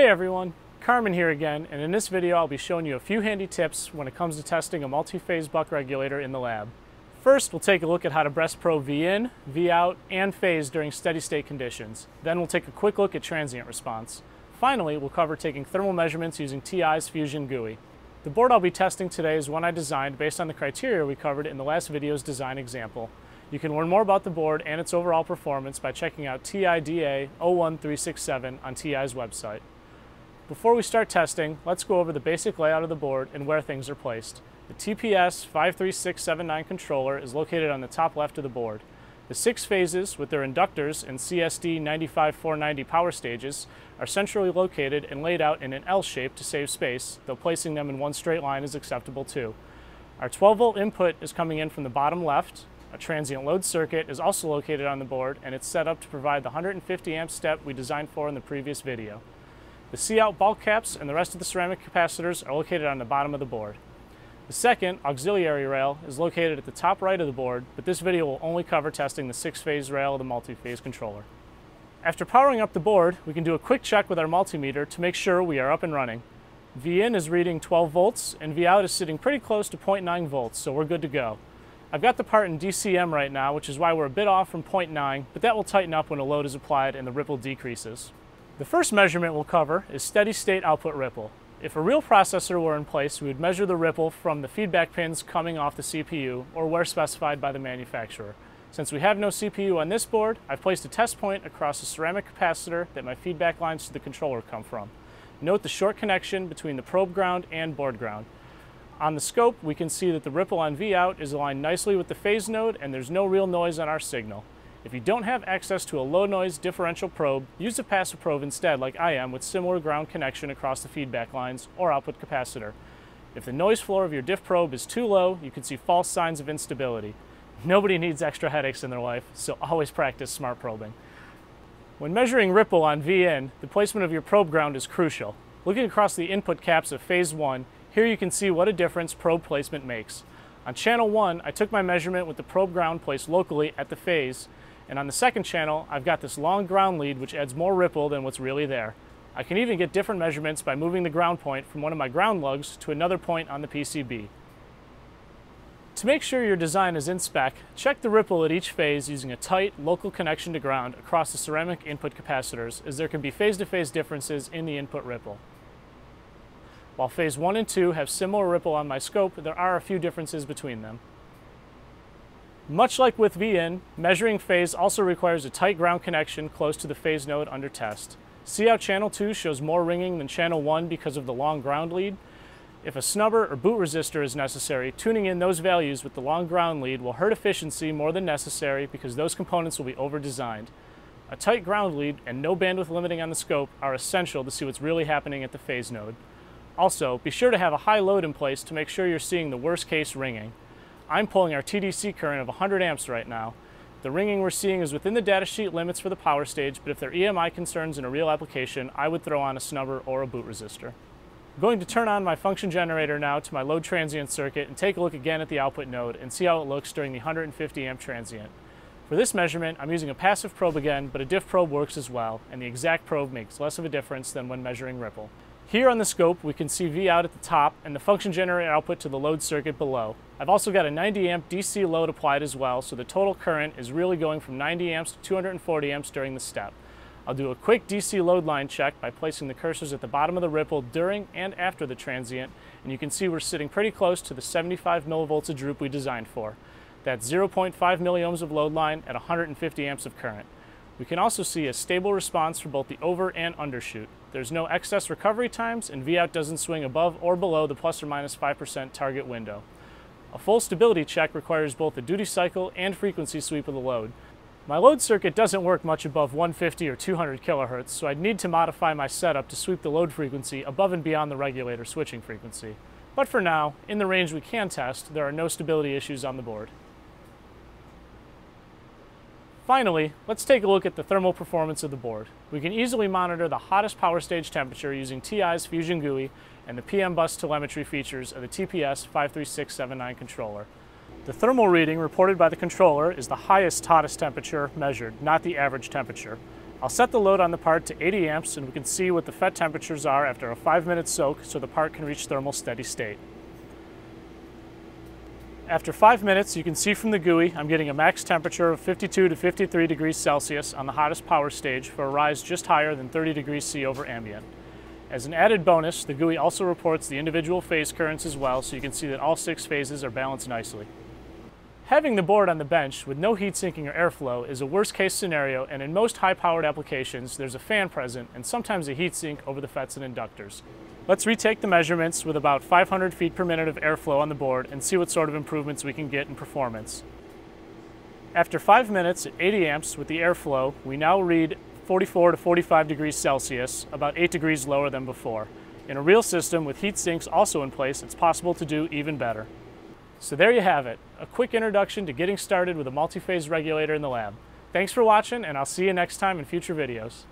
Hey everyone, Carmen here again, and in this video I'll be showing you a few handy tips when it comes to testing a multi-phase buck regulator in the lab. First, we'll take a look at how to breast probe V in, V out, and phase during steady state conditions. Then we'll take a quick look at transient response. Finally, we'll cover taking thermal measurements using TI's Fusion GUI. The board I'll be testing today is one I designed based on the criteria we covered in the last video's design example. You can learn more about the board and its overall performance by checking out TIDA 01367 on TI's website. Before we start testing, let's go over the basic layout of the board and where things are placed. The TPS 53679 controller is located on the top left of the board. The six phases with their inductors and CSD 95490 power stages are centrally located and laid out in an L shape to save space, though placing them in one straight line is acceptable too. Our 12 volt input is coming in from the bottom left. A transient load circuit is also located on the board and it's set up to provide the 150 amp step we designed for in the previous video. The C-out bulk caps and the rest of the ceramic capacitors are located on the bottom of the board. The second, auxiliary rail, is located at the top right of the board, but this video will only cover testing the six-phase rail of the multi-phase controller. After powering up the board, we can do a quick check with our multimeter to make sure we are up and running. V in is reading 12 volts, and V out is sitting pretty close to 0.9 volts, so we're good to go. I've got the part in DCM right now, which is why we're a bit off from 0.9, but that will tighten up when a load is applied and the ripple decreases. The first measurement we'll cover is steady state output ripple. If a real processor were in place, we would measure the ripple from the feedback pins coming off the CPU or where specified by the manufacturer. Since we have no CPU on this board, I've placed a test point across the ceramic capacitor that my feedback lines to the controller come from. Note the short connection between the probe ground and board ground. On the scope, we can see that the ripple on V out is aligned nicely with the phase node and there's no real noise on our signal. If you don't have access to a low noise differential probe, use a passive probe instead like I am with similar ground connection across the feedback lines or output capacitor. If the noise floor of your diff probe is too low, you can see false signs of instability. Nobody needs extra headaches in their life, so always practice smart probing. When measuring ripple on VIN, the placement of your probe ground is crucial. Looking across the input caps of phase 1, here you can see what a difference probe placement makes. On channel 1, I took my measurement with the probe ground placed locally at the phase, and on the second channel, I've got this long ground lead which adds more ripple than what's really there. I can even get different measurements by moving the ground point from one of my ground lugs to another point on the PCB. To make sure your design is in spec, check the ripple at each phase using a tight, local connection to ground across the ceramic input capacitors as there can be phase-to-phase -phase differences in the input ripple. While phase 1 and 2 have similar ripple on my scope, there are a few differences between them. Much like with VIN, measuring phase also requires a tight ground connection close to the phase node under test. See how channel 2 shows more ringing than channel 1 because of the long ground lead? If a snubber or boot resistor is necessary, tuning in those values with the long ground lead will hurt efficiency more than necessary because those components will be over-designed. A tight ground lead and no bandwidth limiting on the scope are essential to see what's really happening at the phase node. Also, be sure to have a high load in place to make sure you're seeing the worst case ringing. I'm pulling our TDC current of 100 amps right now. The ringing we're seeing is within the datasheet limits for the power stage, but if there are EMI concerns in a real application, I would throw on a snubber or a boot resistor. I'm going to turn on my function generator now to my load transient circuit and take a look again at the output node and see how it looks during the 150 amp transient. For this measurement, I'm using a passive probe again, but a diff probe works as well, and the exact probe makes less of a difference than when measuring ripple. Here on the scope, we can see V out at the top and the function generator output to the load circuit below. I've also got a 90 amp DC load applied as well, so the total current is really going from 90 amps to 240 amps during the step. I'll do a quick DC load line check by placing the cursors at the bottom of the ripple during and after the transient, and you can see we're sitting pretty close to the 75 millivolts of droop we designed for. That's 0.5 milliohms of load line at 150 amps of current. We can also see a stable response for both the over and undershoot. There's no excess recovery times and V-out doesn't swing above or below the plus or minus 5% target window. A full stability check requires both a duty cycle and frequency sweep of the load. My load circuit doesn't work much above 150 or 200 kHz, so I'd need to modify my setup to sweep the load frequency above and beyond the regulator switching frequency. But for now, in the range we can test, there are no stability issues on the board. Finally, let's take a look at the thermal performance of the board. We can easily monitor the hottest power stage temperature using TI's Fusion GUI and the PM bus telemetry features of the TPS 53679 controller. The thermal reading reported by the controller is the highest hottest temperature measured, not the average temperature. I'll set the load on the part to 80 amps and we can see what the FET temperatures are after a 5 minute soak so the part can reach thermal steady state. After 5 minutes you can see from the GUI I'm getting a max temperature of 52 to 53 degrees Celsius on the hottest power stage for a rise just higher than 30 degrees C over ambient. As an added bonus, the GUI also reports the individual phase currents as well so you can see that all six phases are balanced nicely. Having the board on the bench with no heat sinking or airflow is a worst case scenario and in most high powered applications there's a fan present and sometimes a heat sink over the FETs and inductors. Let's retake the measurements with about 500 feet per minute of airflow on the board and see what sort of improvements we can get in performance. After 5 minutes at 80 amps with the airflow, we now read 44 to 45 degrees Celsius, about 8 degrees lower than before. In a real system with heat sinks also in place, it's possible to do even better. So there you have it, a quick introduction to getting started with a multi-phase regulator in the lab. Thanks for watching and I'll see you next time in future videos.